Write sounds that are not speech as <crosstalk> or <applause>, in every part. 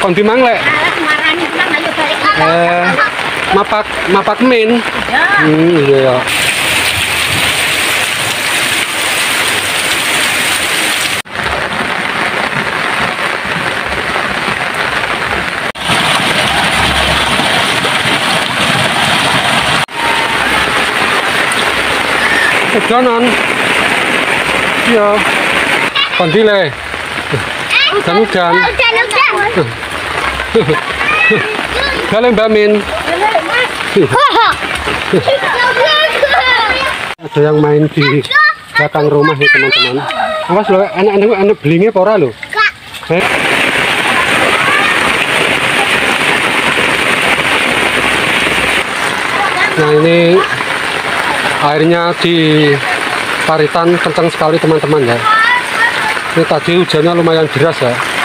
Kon di mang lek. marani pulang ayo balik Eh, mapak mapak min. ya Hmm, iya ya. Hujanan. Iya. Kondile. Hujan hujan. Kalian Mbak. Ada yang main di belakang rumah nih teman-teman. Awas loh, anak-anak anak belingnya pora loh. Nah ini airnya di Paritan kencang sekali teman-teman ya. Ini tadi hujannya lumayan deras ya.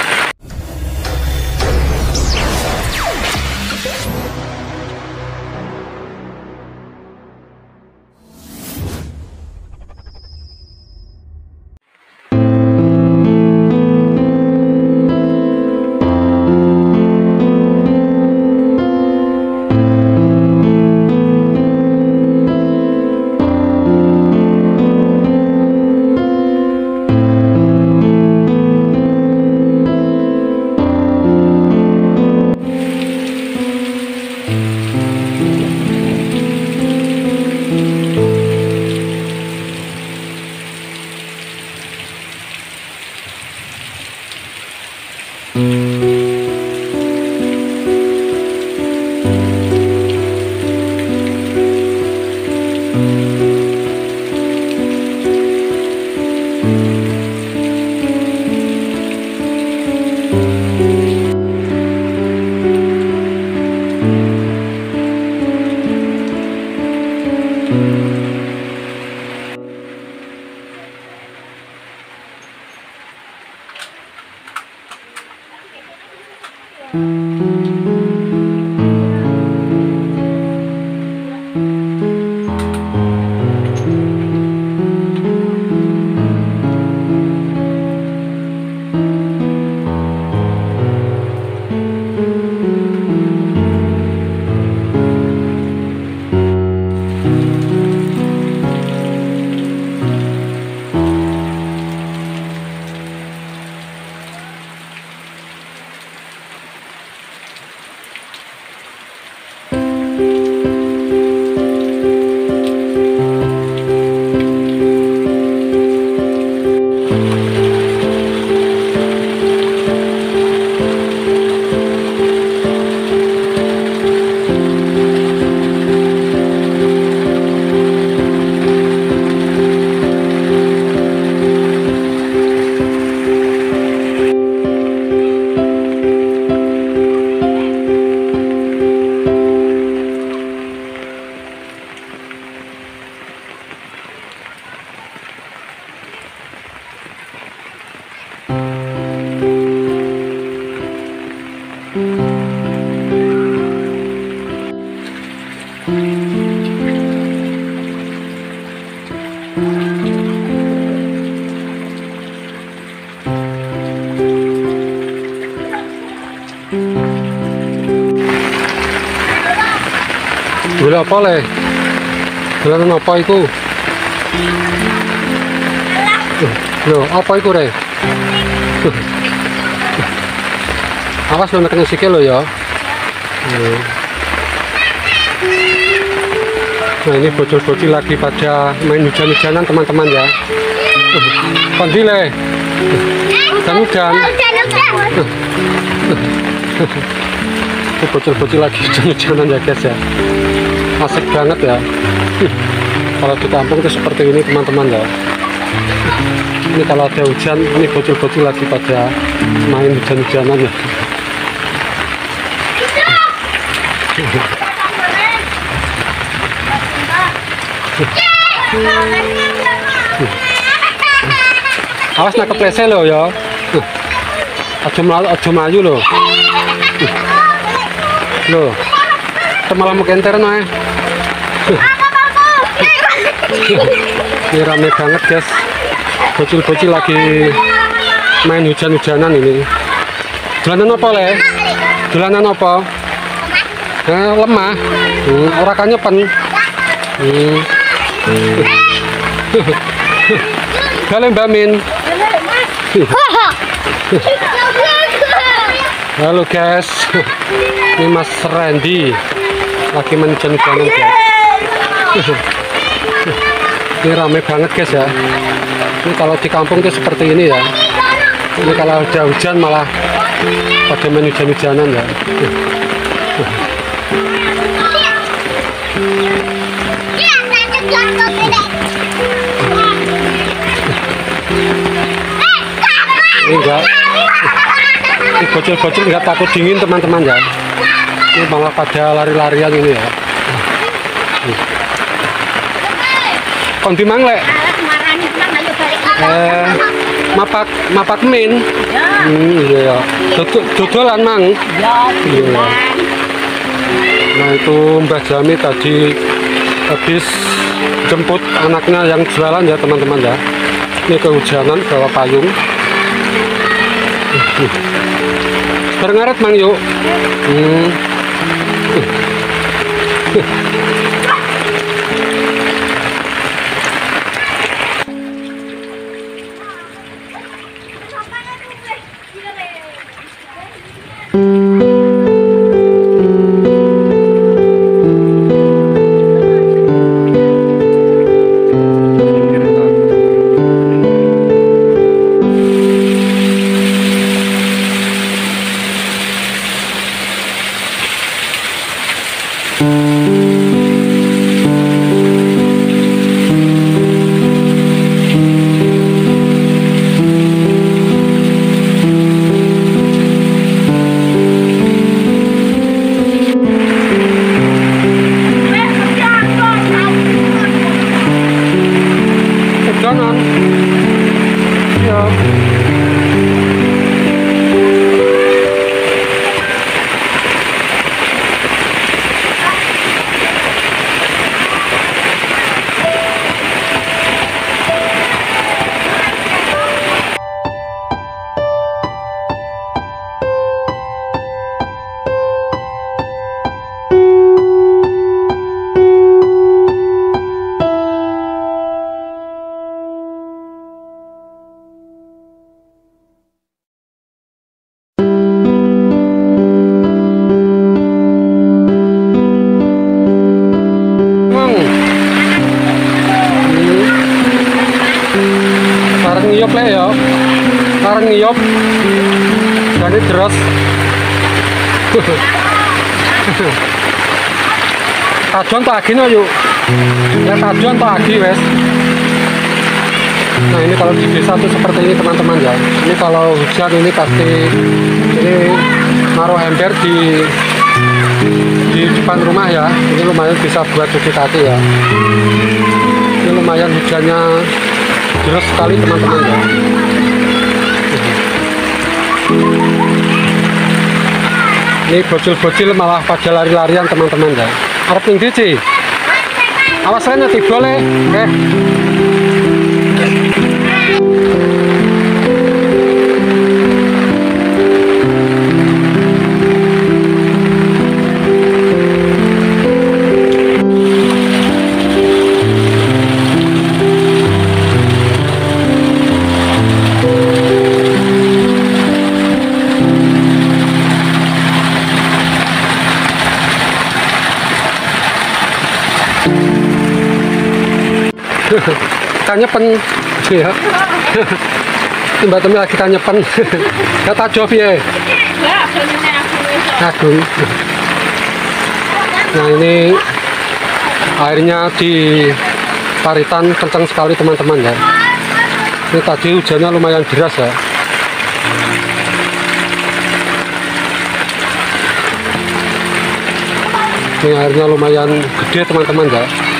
Gula apa le? Gula apa itu? Loh, apa itu re? Awas lo kena sikil lo ya. Nah ini bocil-bocil lagi pada main hujan-hujanan teman-teman ya. Kondi le. Dan hujan. Bocil-bocil lagi hujan-hujanan ya guys ya. Asik banget ya. <laughs> Kalau di kampung itu seperti ini teman-teman ya. Ini kalau ada hujan, ini bocil-bocil lagi pada main hujan-hujanan ya. <laughs> Awas nak kepleset lo ya. Aja melayu, aja melayu lo. Lo. Kita malah mau kenter nah. Ini rame banget guys. Bocil-bocil lagi main hujan-hujanan ini. Dolanan apa le? Dolanan apa? Eh, lemah. Hmm, ora kanyepen hmm. <laughs> Halo Mbak Min. Halo guys. <laughs> Ini Mas Randy. Lagi menjen hujanan guys Ini rame banget guys ya. Ini kalau di kampung tuh seperti ini ya. Ini kalau ada hujan malah Pada main hujan-hujanan ya. Ini enggak. Ini bocil-bocil nggak takut dingin teman-teman ya. Ini malah pada lari-larian ini ya Kondi mang lek eh mapak mapak min. Hmm, iya ya Dodol- dodolan mang. Iya. Nah itu Mbah Jami tadi habis jemput anaknya yang jualan ya teman-teman ya. Ini kehujanan bawa payung. Bareng ngaret mang yuk. Hmm. Bareng ngiyop. Jadi terus. Tajuan tak agino yuk. Ya tajuan tak agi wes. Nah ini kalau di desa tuh seperti ini teman-teman ya. Ini kalau hujan ini pasti ini naruh ember di di depan rumah ya ini lumayan bisa buat cuci kaki ya ini lumayan hujannya deras sekali teman-teman ya ini bocil-bocil malah pada lari-larian teman-teman ya harap tinggi sih awas nanti boleh. Oke <laughs> kanyepen ya mbak temi lagi kanyepen <laughs> kata job ya agung. Nah ini airnya di paritan kencang sekali teman-teman ya. Ini tadi hujannya lumayan deras ya. Ini airnya lumayan gede teman-teman ya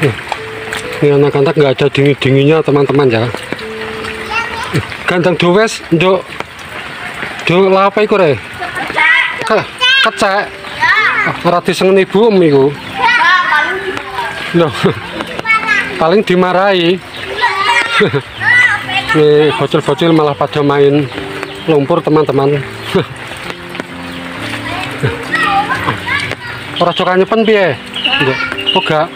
Ini anak-anak nggak ada dingin-dinginnya teman-teman ya. Gandeng duwes, nduk. Nduk lha apa iku re? Ke- Kecek. Ora disengeni ibu em iku. Loh. Paling dimarahi. Nih, bocil-bocil malah pada main lumpur teman-teman. <laughs> Ora coka nyepen piye? Nduk. Oh gak.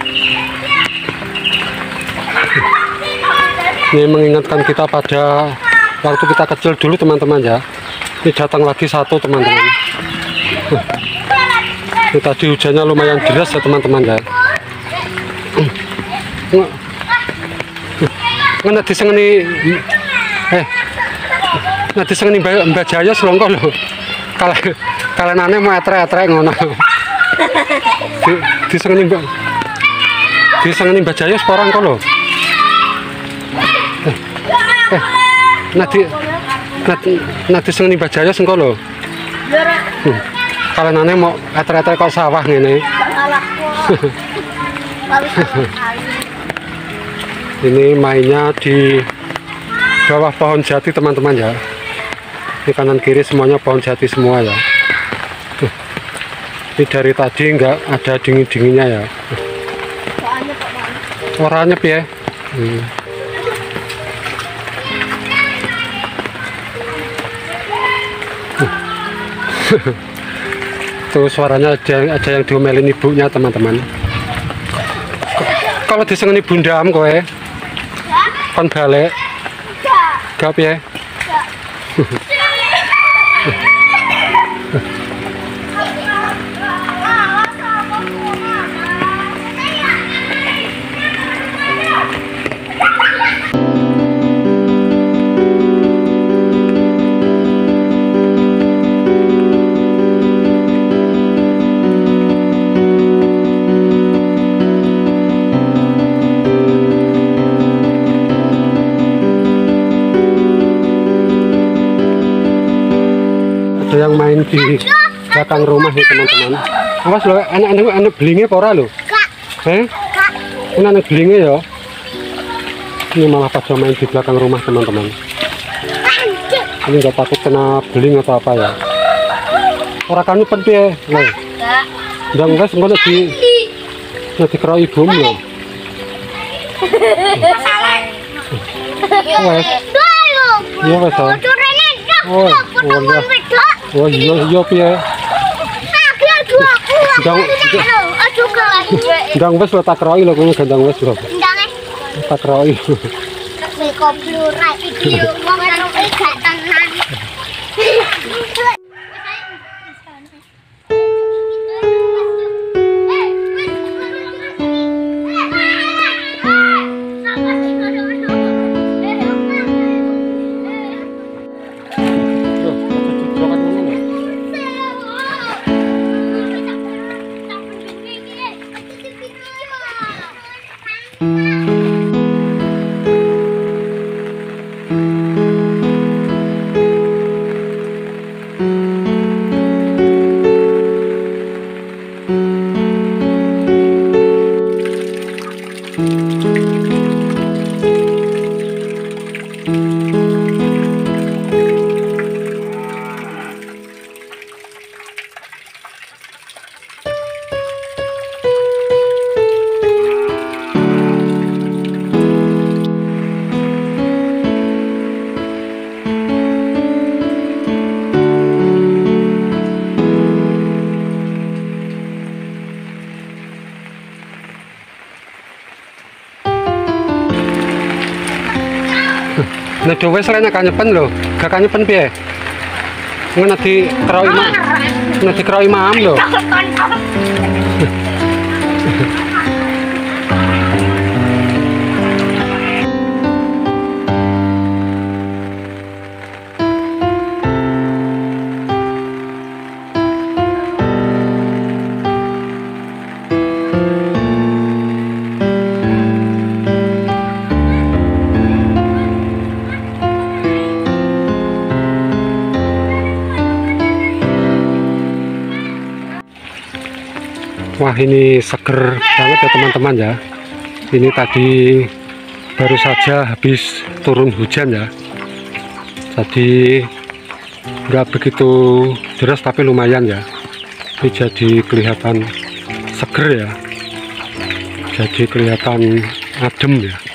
Ini mengingatkan kita pada waktu kita kecil dulu teman-teman ya. Ini datang lagi satu teman-teman. Ini tadi hujannya lumayan deras ya teman-teman ya. Nge- Nggak disengeni eh nggak disengeni Mbak Mbak Jaya selongko lho. Kalau kalian aneh mau etre-etre ngono. Di, disengeni Mbak disengeni Mbak Jaya seporang kok lho. Eh, nanti nanti nanti sengeni bajaya sengko lho. Hmm. Kalian aneh mau eter-eter kok sawah ngene. <laughs> Ini mainnya di bawah pohon jati teman-teman ya. Di kanan kiri semuanya pohon jati semua ya. Ini dari tadi nggak ada dingin-dinginnya ya. Orangnya piye? Hmm. <laughs> Tuh suaranya ada, ada yang diomelin ibunya teman-teman. Kalau disengeni bundam kowe, kon balik. Gak piye? <laughs> di belakang rumah nih teman-teman. Awas loh, anak-anak anak belingnya apa ora lho? Kak, Eh? Ini anak belingnya ya. Ini malah pada main di belakang rumah teman-teman. Ini nggak takut kena beling atau apa ya? Orang kanu penting loh. Kak, Ndang wes engko nek di nek dikira ibu. Ayo. Iya wes. ah. Curene dak. Oh, oh, iya. Iya piye? Ndang-. Ndang wes lo tak kroi lho kowe gandang wes lho. Tak kroi. Kok plural iki wong karo gak Nek dhewe srene kanyepen lho. Gak kanyepen piye? Ngono di kroi ma. Nek dikroi mam lho. Wah ini seger banget ya teman-teman ya. ini tadi baru saja habis turun hujan ya. Jadi nggak begitu deras tapi lumayan ya. Ini jadi kelihatan seger ya. Jadi kelihatan adem ya